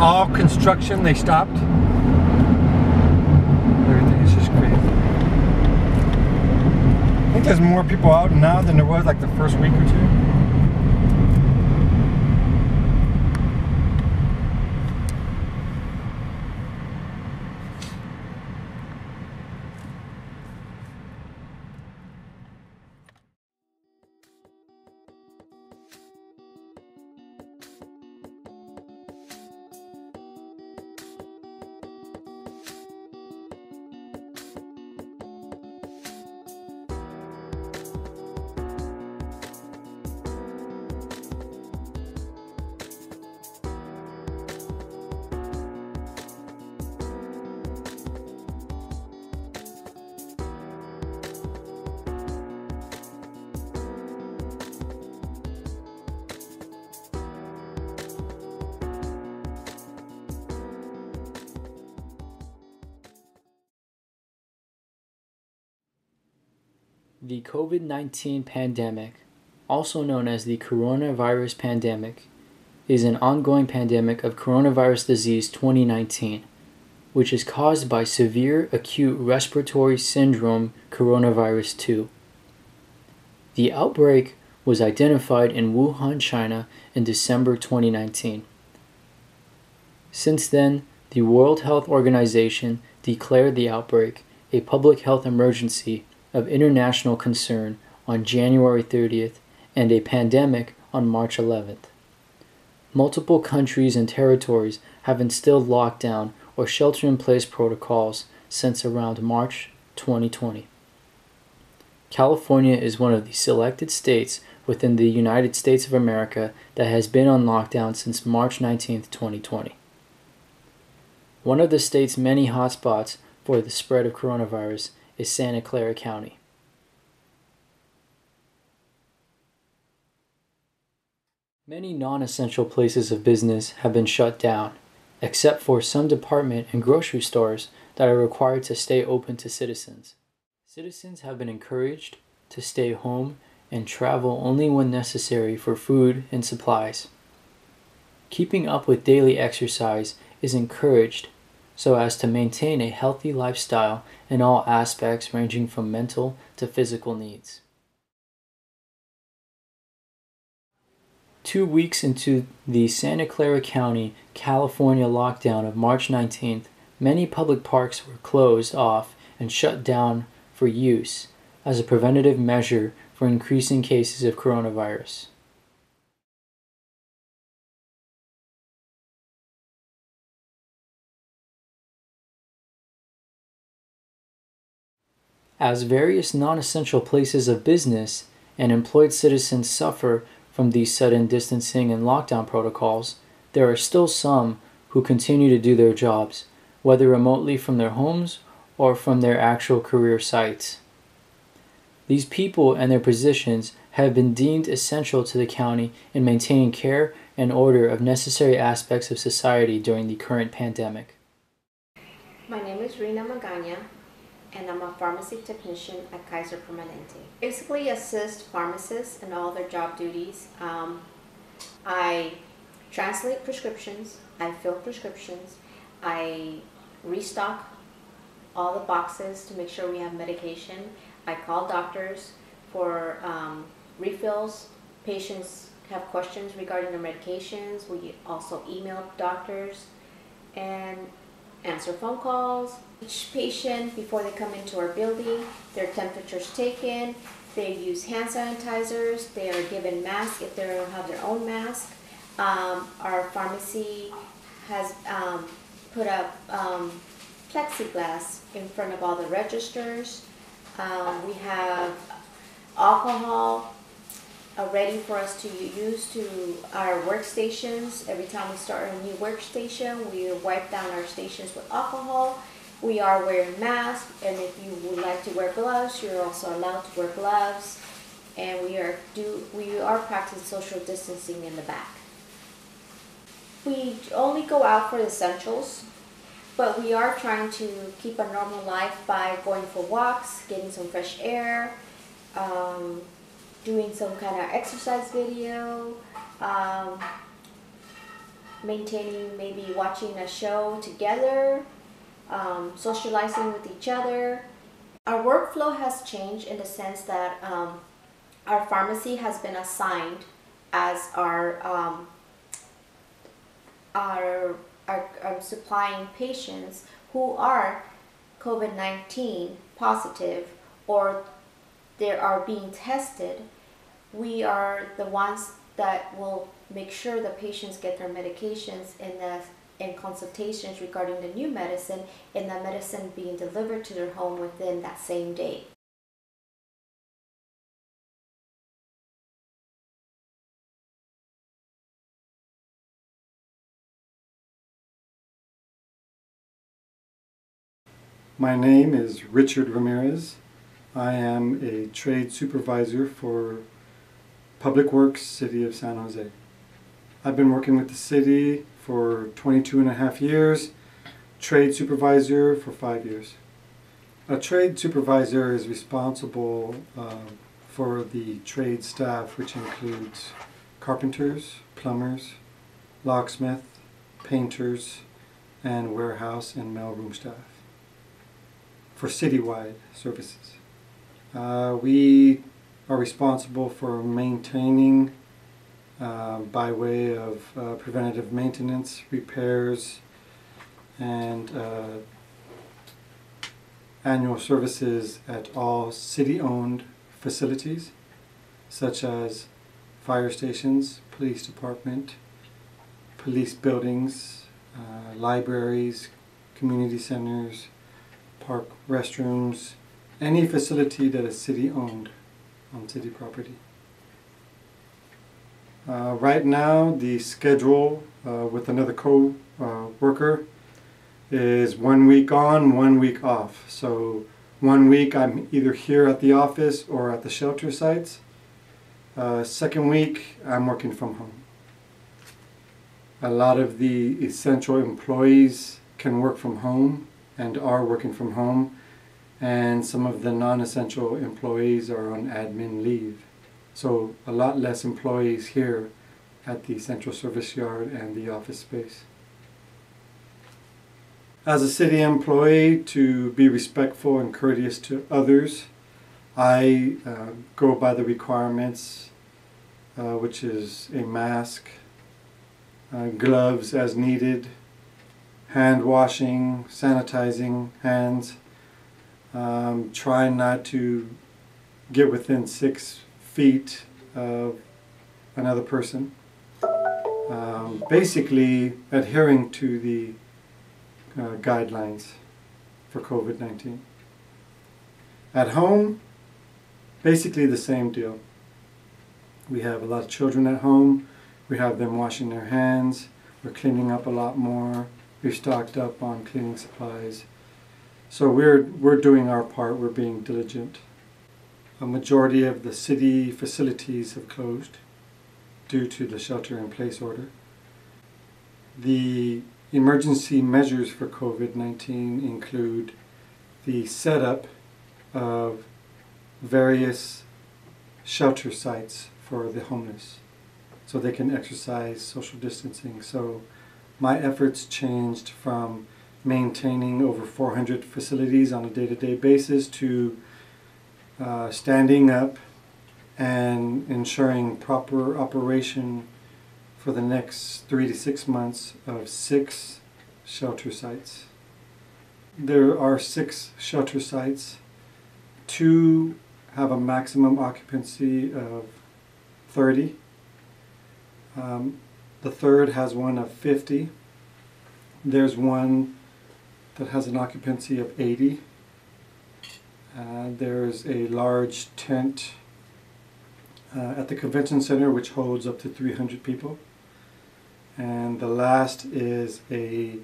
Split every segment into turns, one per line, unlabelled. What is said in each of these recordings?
all construction they stopped. Everything is just crazy. I think there's more people out now than there was like the first week or two.
The COVID 19 pandemic, also known as the coronavirus pandemic, is an ongoing pandemic of coronavirus disease 2019, which is caused by severe acute respiratory syndrome coronavirus 2. The outbreak was identified in Wuhan, China in December 2019. Since then, the World Health Organization declared the outbreak a public health emergency of international concern on January 30th and a pandemic on March 11th. Multiple countries and territories have instilled lockdown or shelter in place protocols since around March 2020. California is one of the selected states within the United States of America that has been on lockdown since March 19, 2020. One of the state's many hotspots for the spread of coronavirus is Santa Clara County. Many non essential places of business have been shut down, except for some department and grocery stores that are required to stay open to citizens. Citizens have been encouraged to stay home and travel only when necessary for food and supplies. Keeping up with daily exercise is encouraged so as to maintain a healthy lifestyle in all aspects ranging from mental to physical needs. Two weeks into the Santa Clara County, California lockdown of March 19th, many public parks were closed off and shut down for use as a preventative measure for increasing cases of coronavirus. As various non essential places of business and employed citizens suffer from these sudden distancing and lockdown protocols, there are still some who continue to do their jobs, whether remotely from their homes or from their actual career sites. These people and their positions have been deemed essential to the county in maintaining care and order of necessary aspects of society during the current pandemic.
My name is Rina Magana and I'm a pharmacy technician at Kaiser Permanente. Basically assist pharmacists in all their job duties. Um, I translate prescriptions, I fill prescriptions, I restock all the boxes to make sure we have medication. I call doctors for um, refills. Patients have questions regarding their medications. We also email doctors and answer phone calls. Each patient, before they come into our building, their temperature's taken, they use hand sanitizers, they are given masks if they don't have their own mask. Um, our pharmacy has um, put up um, plexiglass in front of all the registers. Um, we have alcohol uh, ready for us to use to our workstations. Every time we start a new workstation, we wipe down our stations with alcohol. We are wearing masks, and if you would like to wear gloves, you're also allowed to wear gloves. And we are do we are practicing social distancing in the back. We only go out for essentials, but we are trying to keep a normal life by going for walks, getting some fresh air, um, doing some kind of exercise video, um, maintaining, maybe watching a show together, um, socializing with each other. Our workflow has changed in the sense that um, our pharmacy has been assigned as our um, our, our, our supplying patients who are COVID 19 positive or they are being tested, we are the ones that will make sure the patients get their medications in the in consultations regarding the new medicine and the medicine being delivered to their home within that same day.
My name is Richard Ramirez. I am a trade supervisor for Public Works City of San Jose. I've been working with the city for 22 and a half years, trade supervisor for five years. A trade supervisor is responsible uh, for the trade staff, which includes carpenters, plumbers, locksmith, painters, and warehouse and mailroom staff for citywide services. Uh, we are responsible for maintaining uh, by way of uh, preventative maintenance, repairs, and uh, annual services at all city-owned facilities such as fire stations, police department, police buildings, uh, libraries, community centers, park restrooms, any facility that is city owned on city property. Uh, right now, the schedule uh, with another co-worker is one week on, one week off. So one week I'm either here at the office or at the shelter sites. Uh, second week I'm working from home. A lot of the essential employees can work from home and are working from home and some of the non-essential employees are on admin leave. So a lot less employees here at the central service yard and the office space. As a city employee, to be respectful and courteous to others, I uh, go by the requirements, uh, which is a mask, uh, gloves as needed, hand washing, sanitizing hands, um, try not to get within six feet of another person. Um, basically adhering to the uh, guidelines for COVID-19. At home, basically the same deal. We have a lot of children at home. We have them washing their hands. We're cleaning up a lot more. We've stocked up on cleaning supplies. So we're, we're doing our part, we're being diligent. A majority of the city facilities have closed due to the shelter in place order. The emergency measures for COVID-19 include the setup of various shelter sites for the homeless so they can exercise social distancing. So my efforts changed from maintaining over 400 facilities on a day-to-day -day basis to uh, standing up and ensuring proper operation for the next three to six months of six shelter sites. There are six shelter sites. Two have a maximum occupancy of 30. Um, the third has one of 50. There's one that has an occupancy of 80. Uh, there's a large tent uh, at the convention center which holds up to 300 people. And the last is a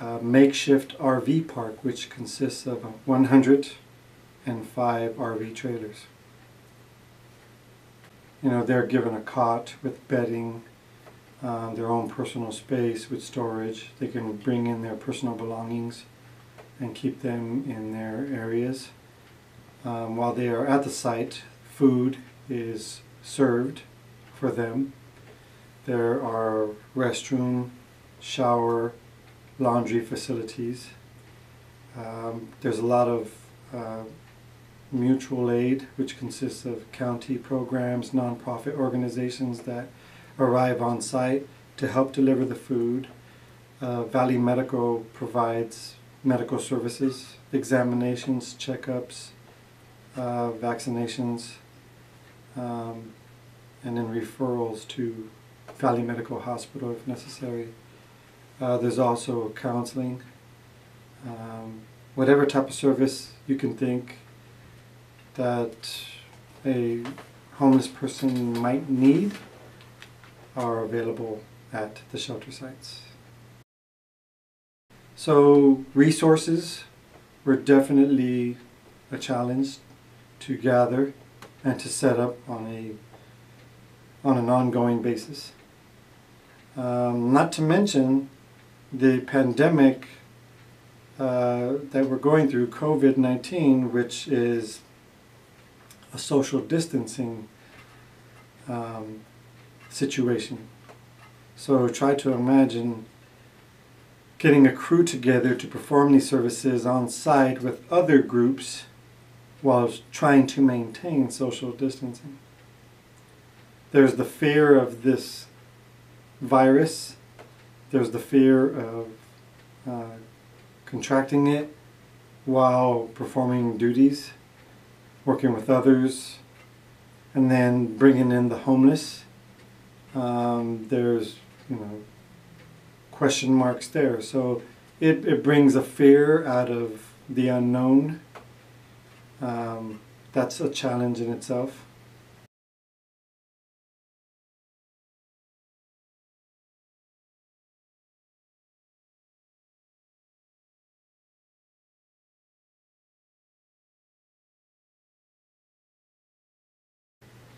uh, makeshift RV park which consists of 105 RV trailers. You know, they're given a cot with bedding, um, their own personal space with storage. They can bring in their personal belongings and keep them in their areas. Um, while they are at the site, food is served for them. There are restroom, shower, laundry facilities. Um, there's a lot of uh, mutual aid, which consists of county programs, nonprofit organizations that arrive on site to help deliver the food. Uh, Valley Medical provides medical services, examinations, checkups, uh, vaccinations, um, and then referrals to Valley Medical Hospital if necessary. Uh, there's also counseling. Um, whatever type of service you can think that a homeless person might need are available at the shelter sites. So resources were definitely a challenge to gather and to set up on a on an ongoing basis. Um, not to mention the pandemic uh, that we're going through, COVID 19, which is a social distancing um, situation. So try to imagine getting a crew together to perform these services on site with other groups while trying to maintain social distancing. There's the fear of this virus, there's the fear of uh, contracting it while performing duties, working with others, and then bringing in the homeless. Um, there's, you know, question marks there. So it, it brings a fear out of the unknown. Um, that's a challenge in itself.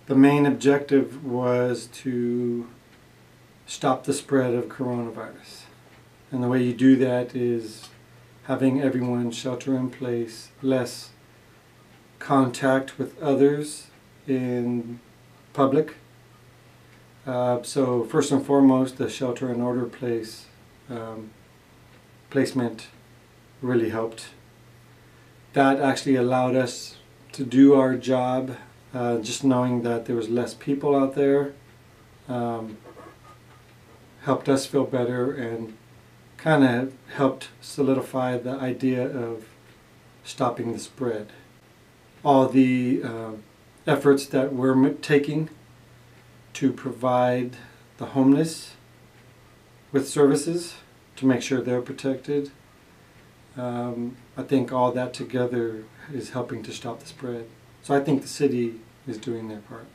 The main objective was to stop the spread of coronavirus. And the way you do that is having everyone shelter in place, less contact with others in public. Uh, so first and foremost, the shelter in order place um, placement really helped. That actually allowed us to do our job uh, just knowing that there was less people out there um, helped us feel better and kind of helped solidify the idea of stopping the spread. All the uh, efforts that we're taking to provide the homeless with services to make sure they're protected. Um, I think all that together is helping to stop the spread. So I think the city is doing their part.